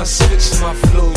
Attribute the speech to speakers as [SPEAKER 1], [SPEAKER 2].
[SPEAKER 1] I switch my flow.